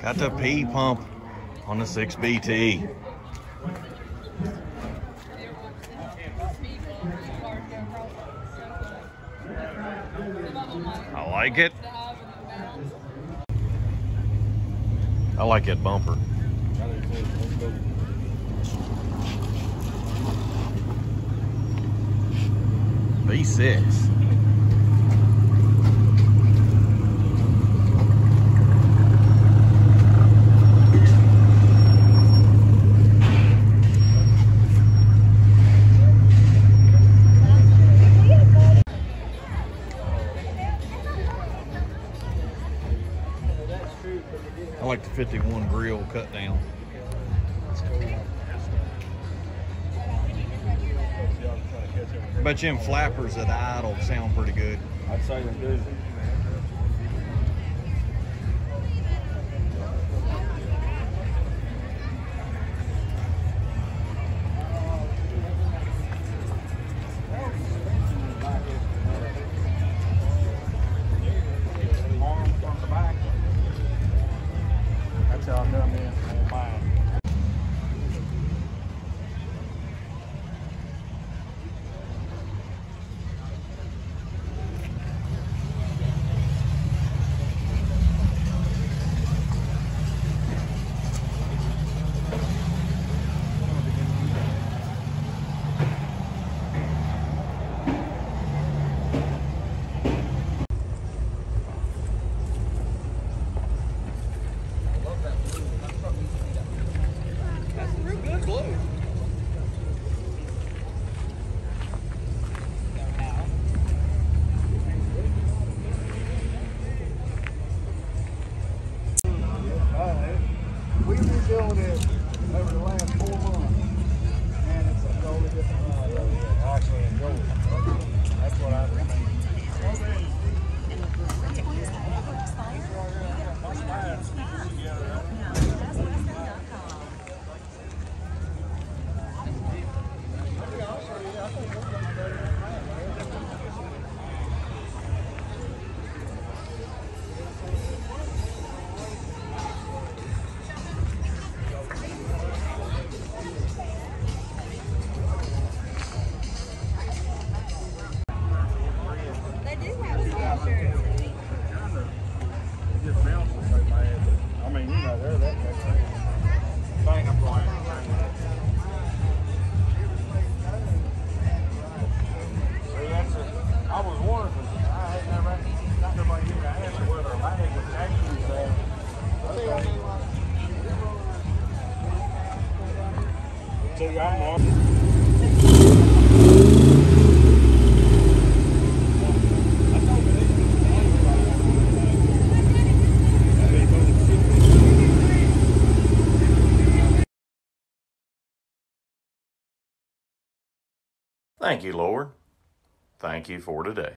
Got the P pump on the 6BT. I like it. I like that bumper. V6. I like the 51 grill cut down. I bet you them flappers at idle sound pretty good. I'd say they do. Building over the last four Thank you, Lord. Thank you for today.